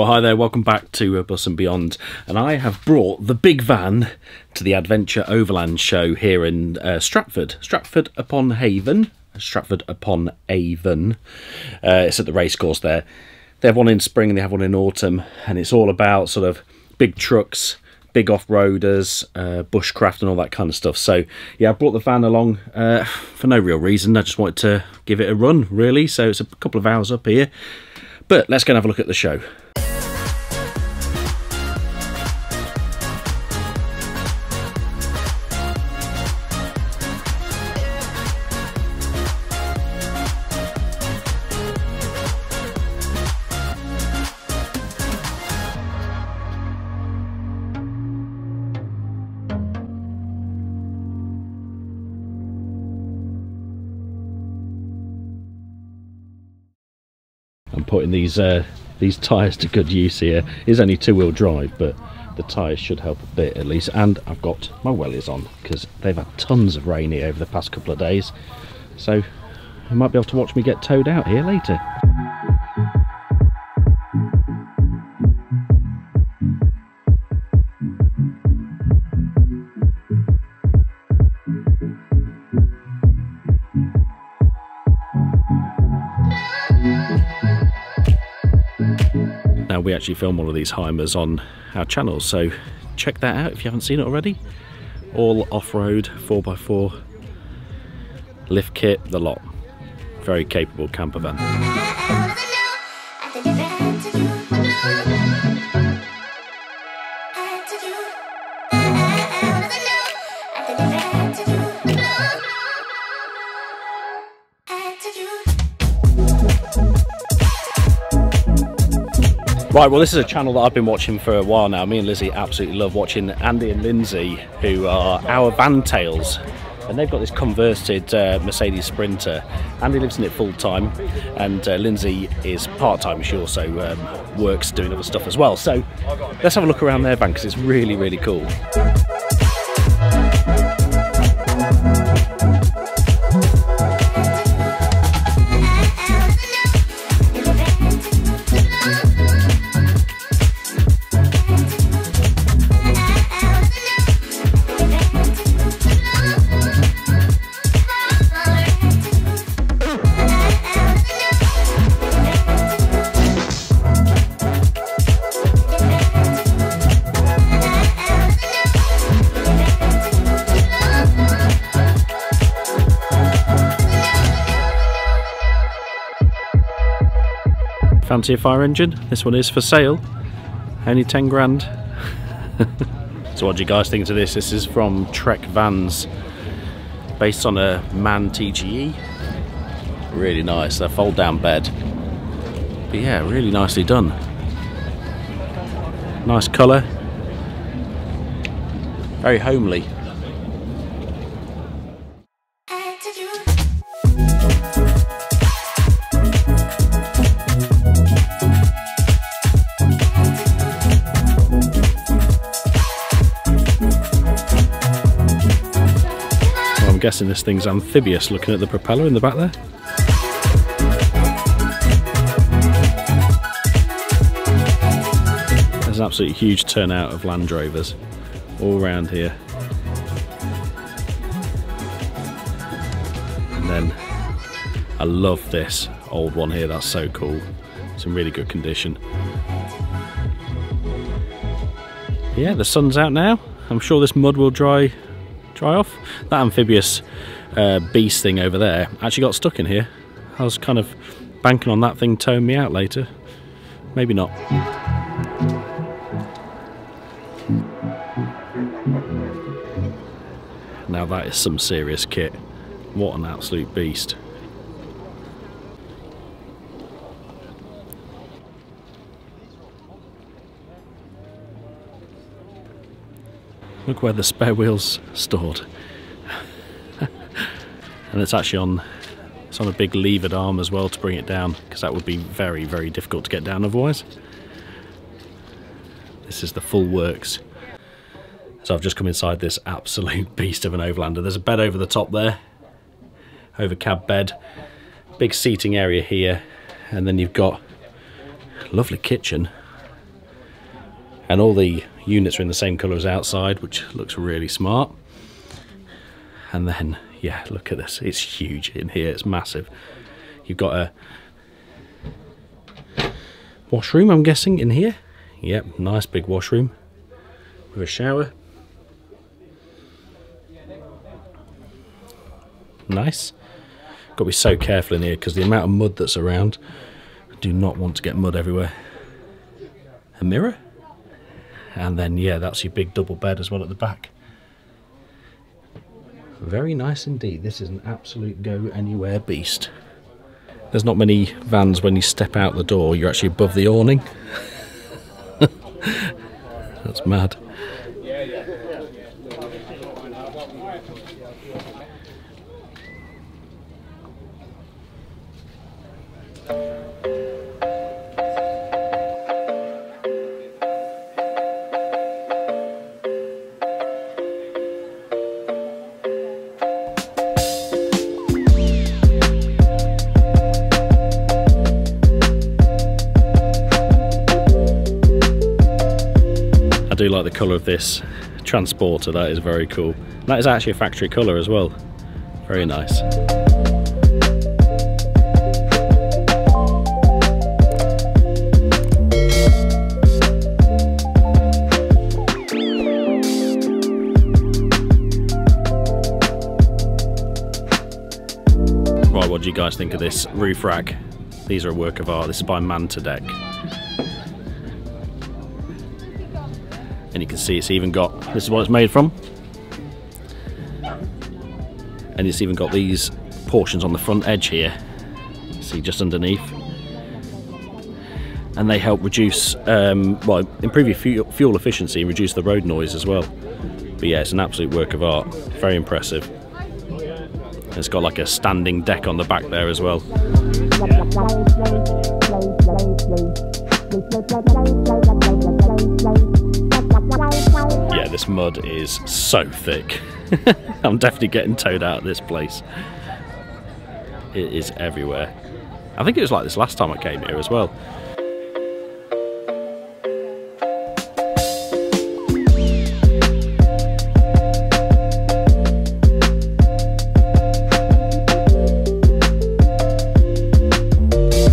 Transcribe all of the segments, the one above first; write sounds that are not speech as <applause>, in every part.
Well, hi there, welcome back to uh, Bus and Beyond. And I have brought the big van to the Adventure Overland show here in uh, Stratford, Stratford upon Haven. Stratford upon Avon. Uh, it's at the racecourse there. They have one in spring and they have one in autumn, and it's all about sort of big trucks, big off-roaders, uh, bushcraft and all that kind of stuff. So yeah, I brought the van along uh, for no real reason. I just wanted to give it a run, really. So it's a couple of hours up here. But let's go and have a look at the show. I'm putting these uh, these tyres to good use here. It is only two-wheel drive, but the tyres should help a bit at least. And I've got my wellies on because they've had tons of rain here over the past couple of days. So you might be able to watch me get towed out here later. We actually film all of these Hymers on our channel, so check that out if you haven't seen it already. All off-road 4x4 lift kit, the lot. Very capable camper van. Right, well, this is a channel that I've been watching for a while now. Me and Lizzie absolutely love watching Andy and Lindsay, who are Our Van Tales. And they've got this converted uh, Mercedes Sprinter. Andy lives in it full time, and uh, Lindsay is part time. She also um, works doing other stuff as well. So let's have a look around their van because it's really, really cool. Fancy a fire engine? This one is for sale. Only 10 grand. <laughs> so what do you guys think of this? This is from Trek Vans. Based on a MAN TGE. Really nice. A fold down bed. But yeah, really nicely done. Nice colour. Very homely. Guessing this thing's amphibious looking at the propeller in the back there. There's an absolutely huge turnout of Land Rovers all around here. And then I love this old one here, that's so cool. It's in really good condition. Yeah, the sun's out now. I'm sure this mud will dry dry off. That amphibious uh, beast thing over there actually got stuck in here. I was kind of banking on that thing towing me out later. Maybe not. Now that is some serious kit. What an absolute beast. Look where the spare wheels stored. and it's actually on it's on a big levered arm as well to bring it down because that would be very very difficult to get down otherwise. This is the full works. So I've just come inside this absolute <laughs> beast of an overlander. There's a bed over the top there, over cab bed, big seating area here, and then you've got lovely kitchen And all the units are in the same colour as outside, which looks really smart. And then, yeah, look at this. It's huge in here. It's massive. You've got a washroom, I'm guessing, in here. Yep, nice big washroom with a shower. Nice. Got to be so careful in here because the amount of mud that's around. I do not want to get mud everywhere. A mirror. And then, yeah, that's your big double bed as well at the back. Very nice indeed. This is an absolute go anywhere beast. There's not many vans when you step out the door, you're actually above the awning. <laughs> That's mad. Colour of this transporter, that is very cool. That is actually a factory colour as well. Very nice. Right, what do you guys think of this roof rack? These are a work of art. This is by Manta Deck. And you can see it's even got this is what it's made from. And it's even got these portions on the front edge here. See just underneath. And they help reduce um, well improve your fuel, efficiency and reduce the road noise as well. But yeah it's an absolute work of art. Very impressive. It's got like a standing deck on the back there as well. yeah mud is so thick <laughs> I'm definitely getting towed out of this place it is everywhere I think it was like this last time I came here as well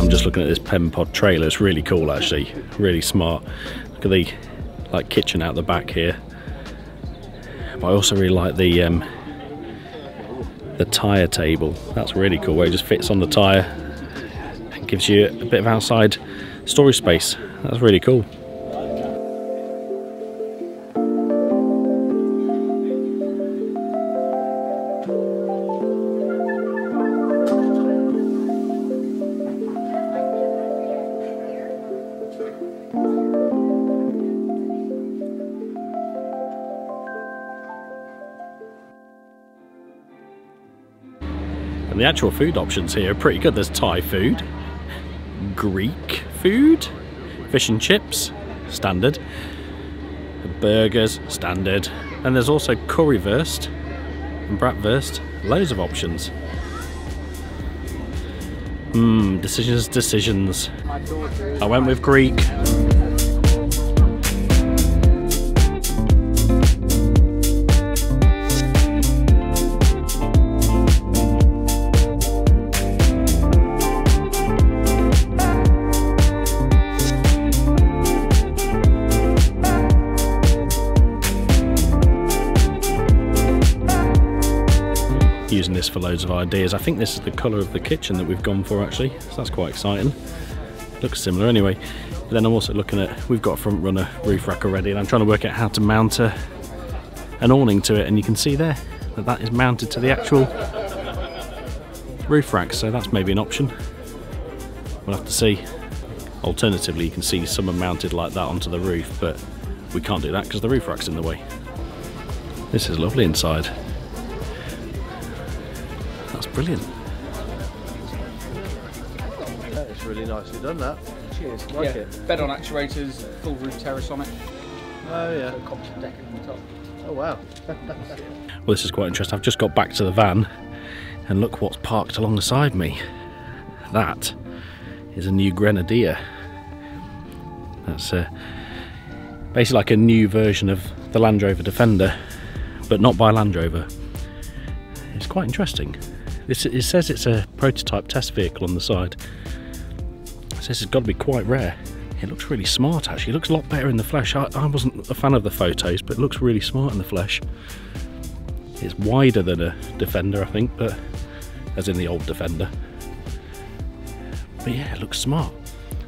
I'm just looking at this pen pod trailer. It's really cool, actually. Really smart. Look at the like kitchen out the back here. I also really like the um, the tire table. That's really cool. Where it just fits on the tire and gives you a bit of outside storage space. That's really cool. The actual food options here are pretty good. There's Thai food, Greek food, fish and chips, standard, burgers, standard, and there's also currywurst and bratwurst, loads of options. Hmm, decisions, decisions. I went with Greek. This for loads of ideas. I think this is the colour of the kitchen that we've gone for actually, so that's quite exciting. Looks similar anyway. But then I'm also looking at, we've got a front runner roof rack already and I'm trying to work out how to mount a, an awning to it and you can see there that that is mounted to the actual roof rack so that's maybe an option. We'll have to see. Alternatively you can see some are mounted like that onto the roof but we can't do that because the roof rack's in the way. This is lovely inside. That's brilliant. It's really nicely done that. Cheers. Like yeah. it. Bed on actuators, full roof terrace on it. Oh yeah. Composite deck on the top. Oh wow. Well, this is quite interesting. I've just got back to the van and look what's parked alongside me. That is a new Grenadier. That's uh, Basically like a new version of the Land Rover Defender, but not by Land Rover. It's quite interesting. It says it's a prototype test vehicle on the side. It says it's got to be quite rare. It looks really smart actually. It looks a lot better in the flesh. I, I wasn't a fan of the photos, but it looks really smart in the flesh. It's wider than a Defender, I think, but as in the old Defender. But yeah, it looks smart.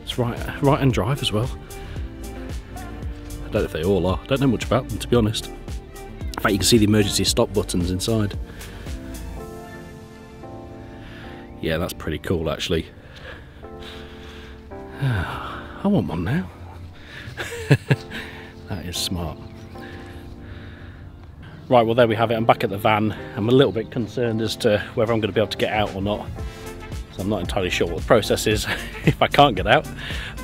It's right, right hand drive as well. I don't know if they all are. I don't know much about them to be honest. In fact, you can see the emergency stop buttons inside. Yeah, that's pretty cool actually. <sighs> I want one now. <laughs> that is smart. Right, well there we have it. I'm back at the van. I'm a little bit concerned as to whether I'm going to be able to get out or not. So I'm not entirely sure what the process is <laughs> if I can't get out.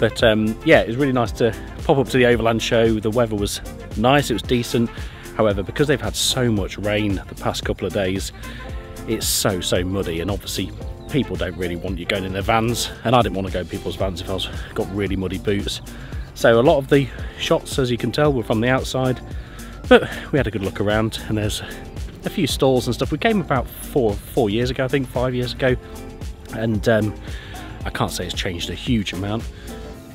But um, yeah, it was really nice to pop up to the Overland show. The weather was nice, it was decent. However, because they've had so much rain the past couple of days, it's so, so muddy. And obviously people don't really want you going in their vans. And I didn't want to go in people's vans if I was got really muddy boots. So a lot of the shots, as you can tell, were from the outside. But we had a good look around and there's a few stalls and stuff. We came about four four years ago, I think, five years ago. And um, I can't say it's changed a huge amount.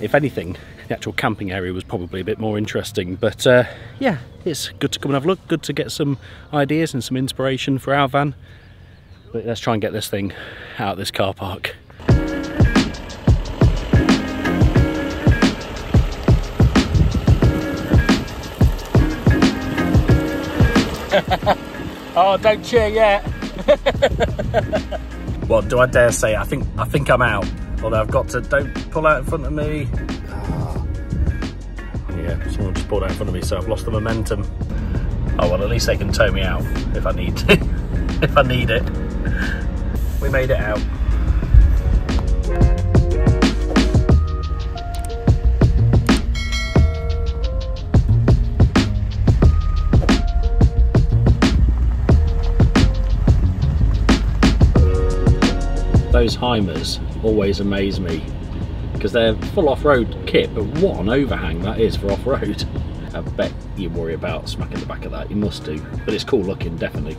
If anything, the actual camping area was probably a bit more interesting. But uh, yeah, it's good to come and have a look, good to get some ideas and some inspiration for our van. But let's try and get this thing out of this car park. <laughs> oh, don't cheer yet. <laughs> well, do I dare say? I think I think I'm out. Although I've got to. Don't pull out in front of me. <sighs> Yeah, someone just pulled out in front of me, so I've lost the momentum. Oh well, at least they can tow me out if I need to. <laughs> if I need it. We made it out. those Hymers always amaze me because they're full off-road kit, but what an overhang that is for off-road. <laughs> I bet you worry about smacking the back of that, you must do, but it's cool looking, definitely.